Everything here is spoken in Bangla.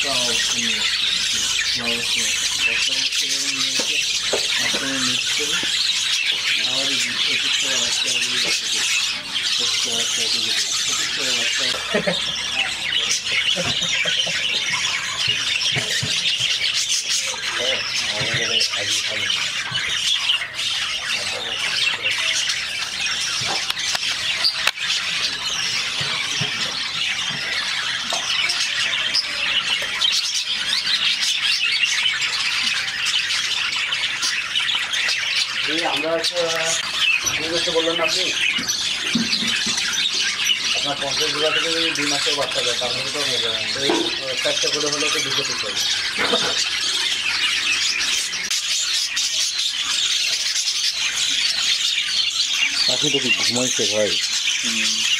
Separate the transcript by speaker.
Speaker 1: salt in going to, I just, I'm going
Speaker 2: to. আমরা একটা দুই বললেন না আপনি? আপনার পঞ্চাশ বিঘা থেকে যদি দুই মাসের বাচ্চা দেয় তার মধ্যে তো মজা এই চারটে করে হলেও তো দুটো ঠিক হবে।
Speaker 1: পাখি তো কি ঘুমাইছে ভাই?
Speaker 2: হুম।